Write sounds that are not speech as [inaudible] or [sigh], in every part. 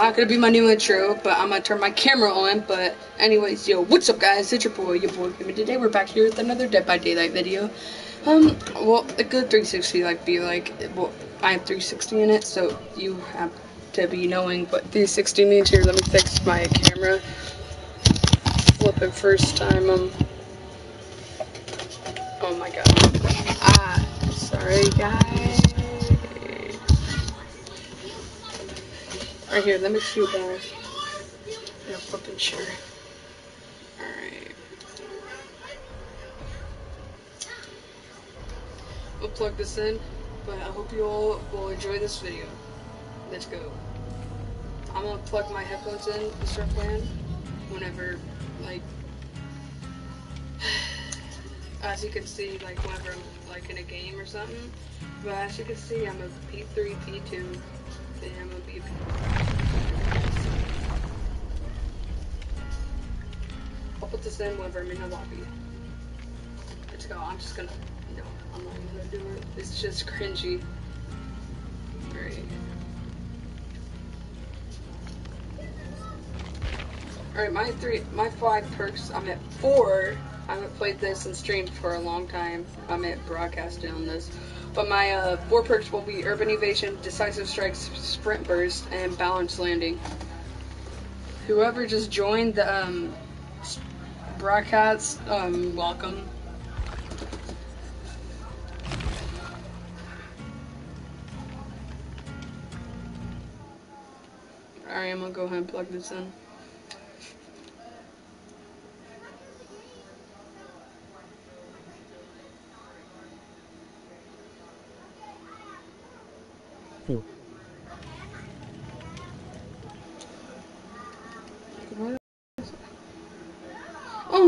not gonna be my new intro, but I'm gonna turn my camera on. But anyways, yo, what's up, guys? It's your boy, your boy. And today we're back here with another Dead by Daylight video. Um, well, a good 360 like be like, well, I have 360 in it, so you have to be knowing what 360 means. Here, let me fix my camera. Flip it first time. Um. Oh my god. Ah, sorry, guys. Right here, let me shoot guys. Yeah, flipping sure. Alright. We'll plug this in, but I hope you all will enjoy this video. Let's go. I'm gonna plug my headphones in and start playing whenever, like, [sighs] as you can see, like, whenever I'm, like, in a game or something. But as you can see, I'm a P3, P2, then I'm a P3. Put this in whenever I'm in the lobby. Let's go. I'm just gonna. No, I'm not gonna do it. It's just cringy. Alright. Alright, my three, my five perks. I'm at four. I haven't played this and streamed for a long time. I'm at broadcasting on this. But my uh, four perks will be Urban Evasion, Decisive Strikes, Sprint Burst, and Balanced Landing. Whoever just joined the um, broadcast, um, welcome. Alright, I'm gonna go ahead and plug this in. Oh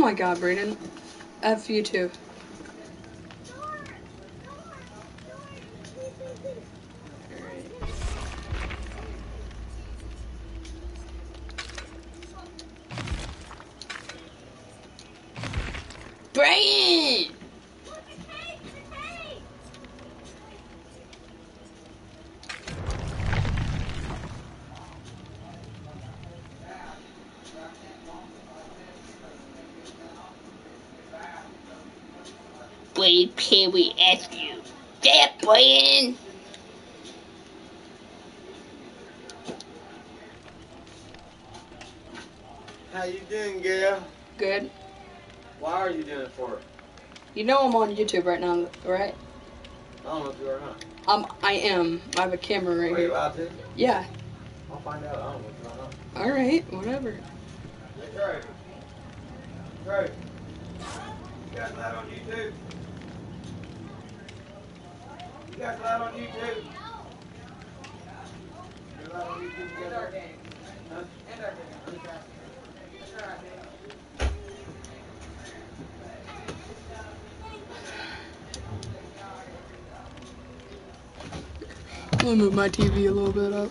my god, Brayden. F you too. Wait, can we ask you that, Brian? How you doing, girl? Good. Why are you doing it for? You know I'm on YouTube right now, right? I don't know if you are or not. Um, I am. I have a camera right Are you here. allowed to? Yeah. I'll find out. I don't know if you are or. Alright, whatever. That's right. That's right. You guys allowed on YouTube? You guys allowed on YouTube? You're on YouTube? You guys are? Huh? Let me move my TV a little bit up.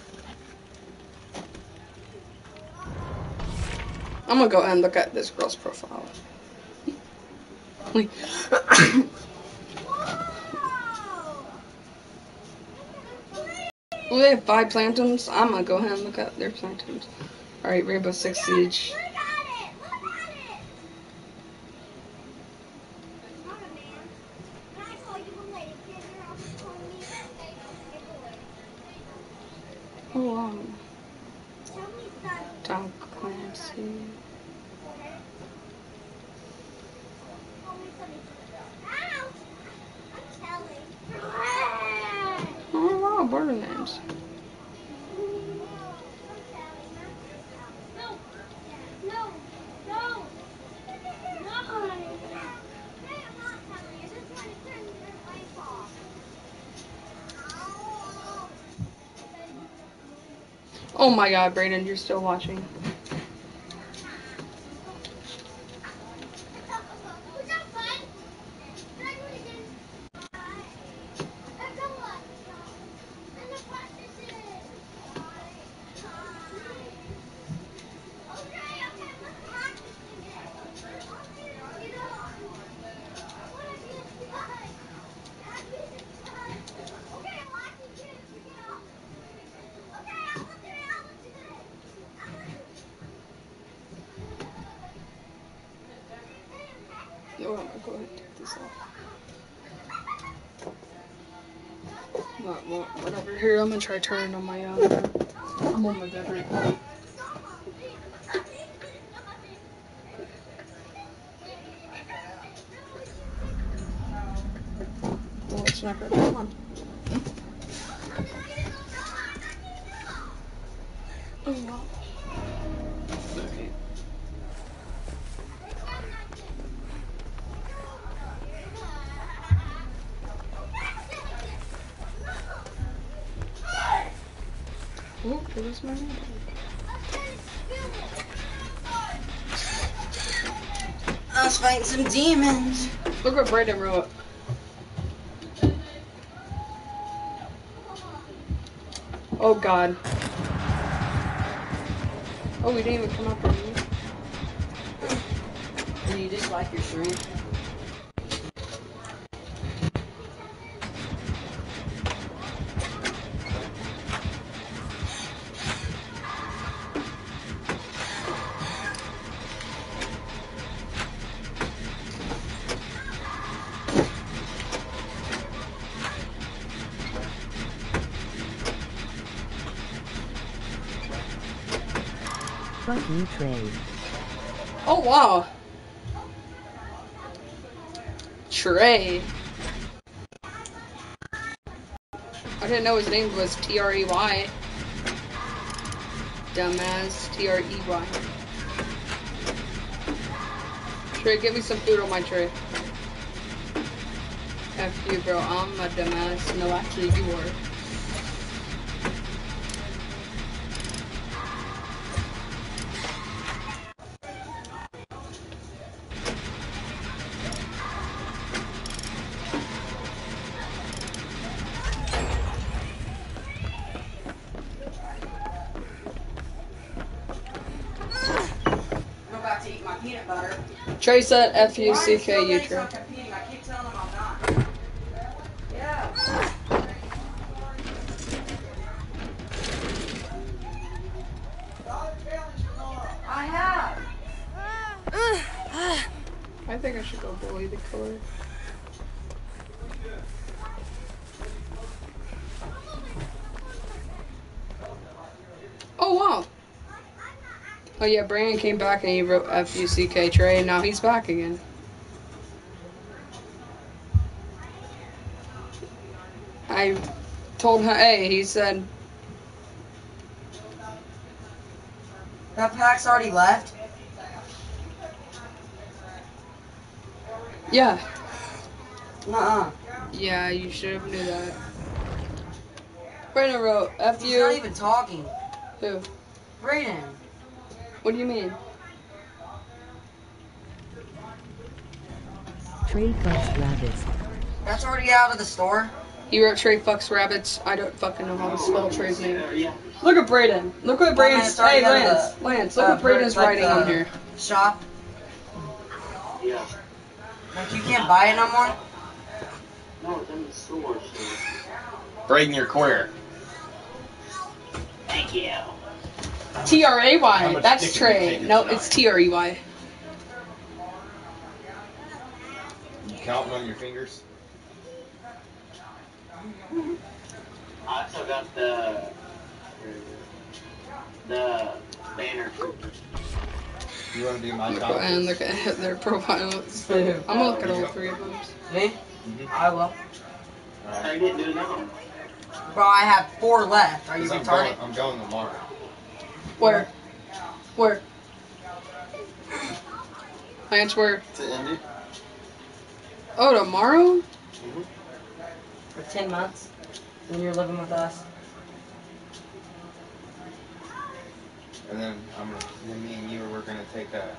I'm gonna go and look at this girl's profile. Wait. Well, they have five plantains. I'm gonna go ahead and look at their plantains. Alright, Rainbow Six Siege. Oh, wow. Tom Clancy. Oh, wow, Borderlands. Oh my god, Brayden, you're still watching. Go ahead and take this off. What, what, whatever. Here, I'm gonna try turning on my, um, I'm on my bed right now. Well, it's not gonna come on. Oh, wow. Okay. My name. I was fighting some demons. Look what Brandon wrote. Oh god. Oh, we didn't even come up with you. Do you dislike your stream? Fuck you, Oh wow. Trey. I didn't know his name was T R E Y. Dumbass T R E Y. Trey, get me some food on my tray. F you, bro. I'm a dumbass. No, actually, you are. Trey said F U C K U competing? I think I should go bully the killer. Oh wow. Oh yeah, Brandon came back and he wrote F U C K Trey and now he's back again. I told him hey, he said That pack's already left. yeah. Nuh-uh. Yeah, you should have knew that. Brandon wrote F He's not even talking. who? Brayden. What do you mean? Trey fucks rabbits. That's already out of the store. He wrote Trey fucks rabbits. I don't fucking know how to spell Trey's name. Look at Brayden. Look what Well, man, Brayden's. it's already Hey, Lance. the- Lance, look uh, what Brayden's like writing on here. Shop. Yeah. Like you can't buy it no more? No, it's in the store. So. Brayden, you're queer. Thank you. T R A How Y. much That's Trey. No, tonight? it's T R E Y. Counting on your fingers. I also got the the banner. You want to do my Look top? and look at their profiles. [laughs] I'm gonna look at all three of them. Me? Mhm. I will. I didn't do that. Bro, I have four left. Are you 'Cause I'm retarded? going, I'm going tomorrow. Where? Where? Lance, where? To Indy? Oh, tomorrow? Mm-hmm. For 10 months. When you're living with us. And then I'm gonna, then me and you we're gonna take a,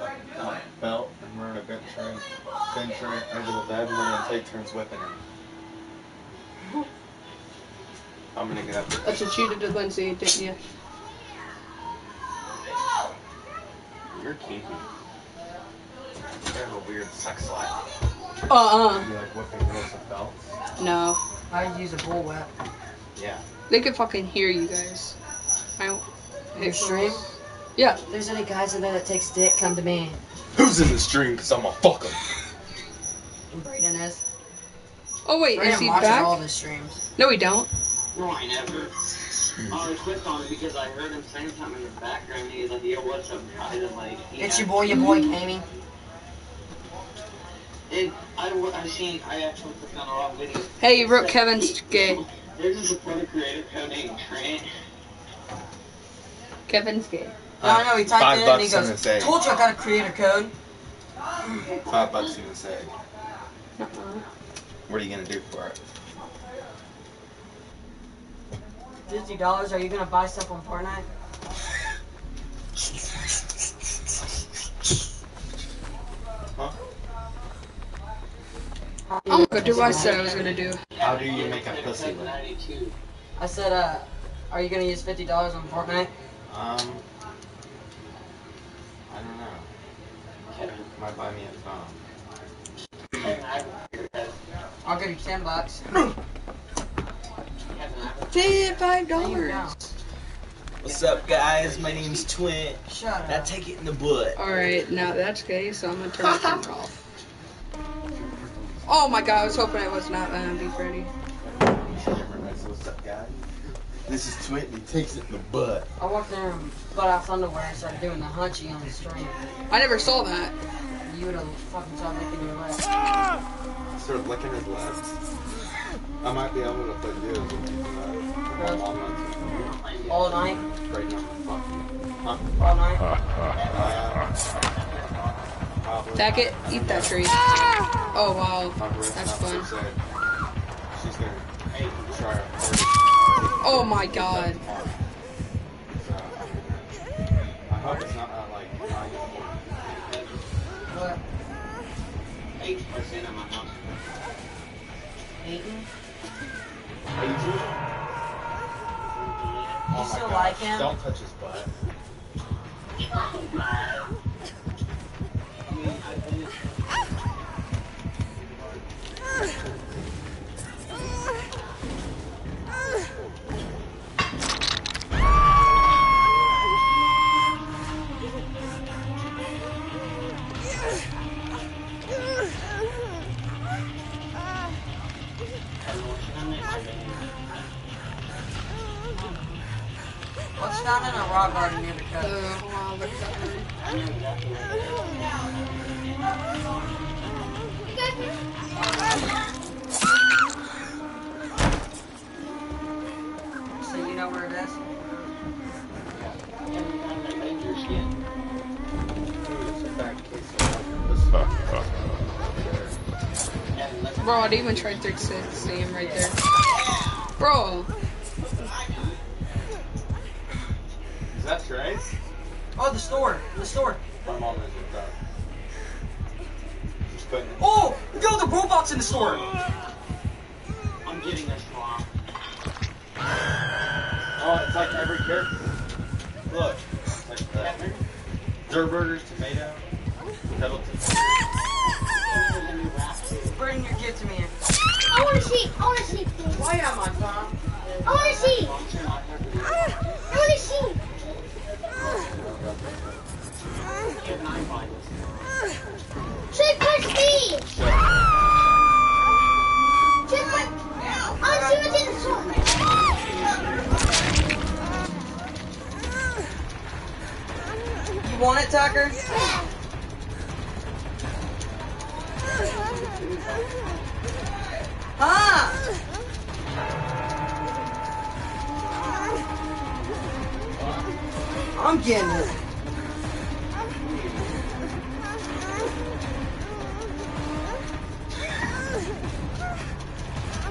a, a belt and we're gonna bench tray, bench tray under the bed and we're gonna take turns whipping him. [laughs] I'm gonna get up. That's what you did to Lindsay, didn't you? You're kinky. You have a weird sex life. Uh-uh. You like whipping girls with belts? No. I use a bull whip. Yeah. They could fucking hear you guys. I Your stream? Yeah. If there's any guys in there that takes dick, come to me. Who's in the stream? Because I'm gonna fuck them. Brayden is. Oh wait, Brayden is he back? all the streams. No, we don't. No, I never. I clicked on it because I heard him saying something in the background. And he was like, "Yo, what's up, guys?" And like, he It's had- your boy, your boy, Kamey. It, I, wa- I seen. I actually clicked on a lot of videos. Hey, you wrote Kevin's gay. There's this pro creator code named Trent. Kevin's gay. No, I know, he typed it in and he goes, the told you I got a creator code. Five bucks in this egg. Uh-uh. What are you gonna do for it? Fifty dollars, are you gonna buy stuff on Fortnite? I'm gonna do what I said I was gonna do. How do you make a pussy lick? 92. I said, uh, are you gonna use fifty dollars on Fortnite? Um, I don't know. Kevin, Might buy me a phone. Kevin, I haven't figured that. I'll give you ten bucks. [laughs] Kevin, Five There you dollars. What's up, guys? My name's Twin. Shut Now up. take it in the butt. Alright, now that's gay, so I'm gonna turn my camera off. Oh my god, I was hoping it was not gonna be Freddy. What's up, guys? This is Twin. He takes it in the butt. I walked in and butt off underwear and started doing the hunchy on the stream. I never saw that. You would have fucking saw licking your leg. Start licking his legs. I might be able to put you as a All night, right now. Huh? all night. [laughs] Uh, probably. Tack it, eat that tree. Oh wow, that's fun. so sad. She's gonna hey, try her hardest. Oh my god. So, I hope it's not uh, like nine What? 8% of my house. Eating? Adrian? You Oh still gosh, like him? Don't touch his butt. I mean, I've been. What's down in a rock garden near the coast? hold on, look at that. So you know where it is? Bro, I'd even try 36, see him right there. Bro, The store. The store. My mom is with that. Just putting it. Oh! Yo, the robot's in the store! I'm getting this wrong. Oh, it's like every character. Look. Like that. Dirt burgers, tomato, kettle Bring your kid to me. I want to see. I want to see. Why am I, Tom? I want to see. It, Tucker? Ah! I'm getting it.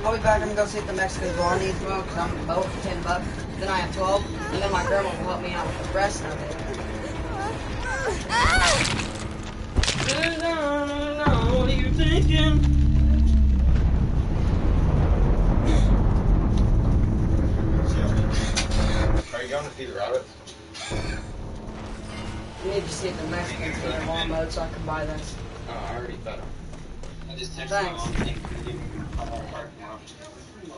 I'll be back. I'm gonna go see if the Mexican bar needs more because I'm for 10 bucks. Then I have 12, and then my grandma will help me out with the rest of it. So I can buy this. Oh, I already fed them. I just texted Thanks. my mom saying we didn't come on park now.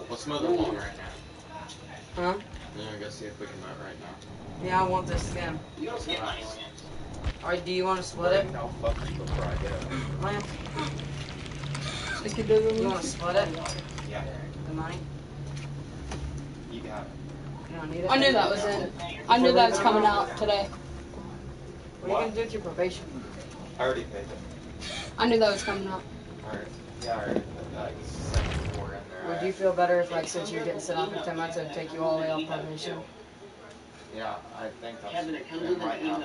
Let's mow the lawn right now. Huh? Then we're gonna see if we can mow it right now. Yeah, I want this skin. You don't get money land. Alright, do you want to split it? No, fuck you before I get up. Well, The kid You want to split it? Yeah, The money? you got it. You don't need it? I knew that was it. I knew that was coming out today. What are you going to do with your probation? I already paid it. I knew that was coming out. Alright. Yeah, I like seventy-four in there. Would you feel better if, like, since you're getting sent off for 10 months, it'd take you all the way off probation? Yeah, I think that's Kevin, it comes yeah, with an right now.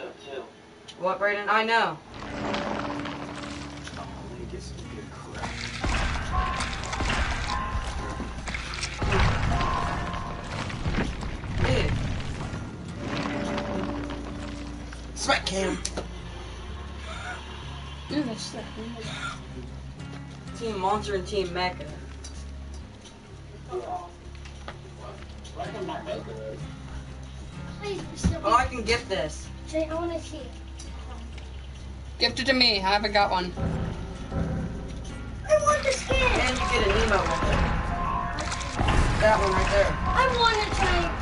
Endo too. What, Brayden? I know. He gets some good crap. Dude, Smack cam. Ooh, that's that. Team Monster and Team Mecha. Oh, I can get this. Say, I want to see. Gift it to me. I haven't got one. I want the skin. And you get an emote with it. That one right there. I want to try.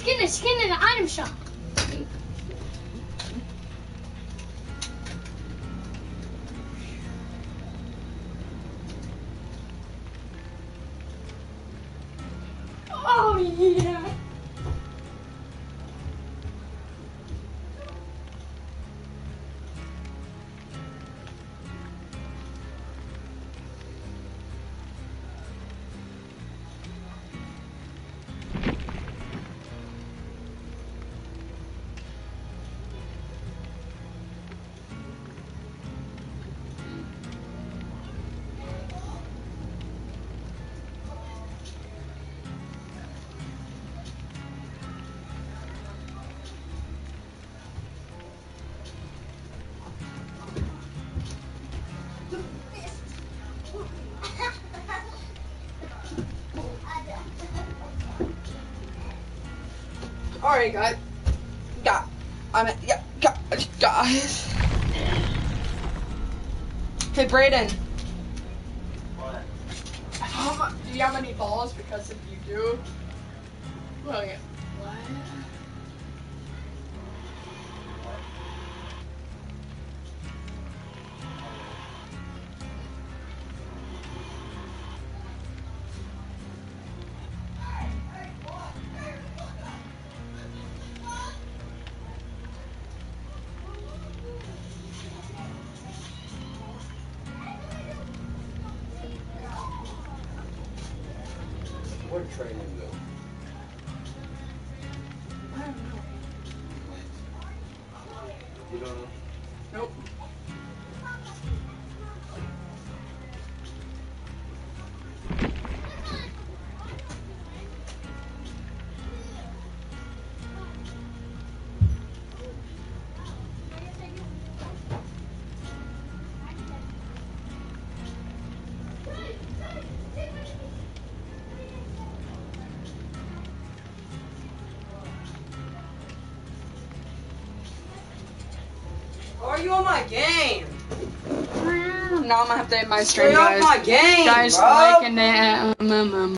Skin the skin in the item shop. Alright, guys. Got. I'm. Yeah, guys. Hey, Brayden. What? How much, do you have any balls? Because if you do, well, yeah. Now I'm gonna have to end my stream, off guys. my game, guys, bro. like and um, um, um,